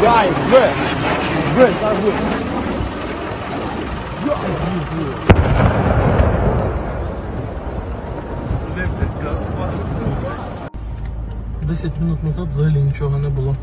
Дай, в! В, та в! 10 минут назад взагалі нічого не було.